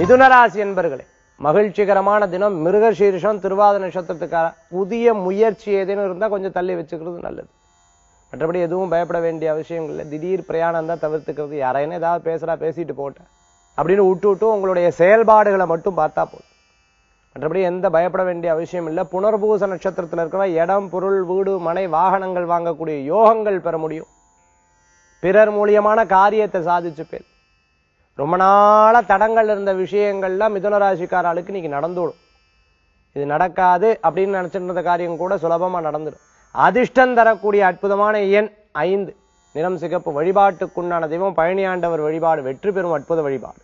மிதுனராசி என்பர்களே மகிழ்ச்சிகரமான தினம் மிருகசீரிஷம் திருவாத நட்சத்திரத்துக்கார புதிய முயற்சி ஏதேனும் இருந்தா கொஞ்சம் தள்ளி வச்சுக்கிறது நல்லது. மற்றபடி எதுவும் பயப்பட வேண்டிய அவசியங்கள் இல்லை. திடீர் பிரயாணம் தான் தவிர்த்துக்கிறது. யாரையும் ஏதாவது பேசுறா பேசிட்டு போட்டேன். அப்படின்னு விட்டு விட்டு உங்களுடைய செயல்பாடுகளை மட்டும் பார்த்தா போதும். மற்றபடி எந்த பயப்பட வேண்டிய அவசியம் இல்லை. புனர்பூச நட்சத்திரத்தில் இருக்கிற இடம் பொருள் வீடு மனை வாகனங்கள் வாங்கக்கூடிய யோகங்கள் பெற முடியும். பிறர் மூலியமான காரியத்தை சாதிச்சு பேர். ரொம்ப நாள தடங்கள் இருந்த விஷயங்கள்லாம் மிதுன ராசிக்காரர்களுக்கு இன்னைக்கு நடந்துடும் இது நடக்காது அப்படின்னு நினைச்சிட்டு இருந்த காரியம் கூட சுலபமா நடந்துடும். அதிர்ஷ்டம் தரக்கூடிய அற்புதமான எண் ஐந்து. நிறம் சிகப்பு வழிபாட்டுக்குண்டான தெய்வம் பழனியாண்டவர் வழிபாடு வெற்றி பெறும் அற்புத வழிபாடு.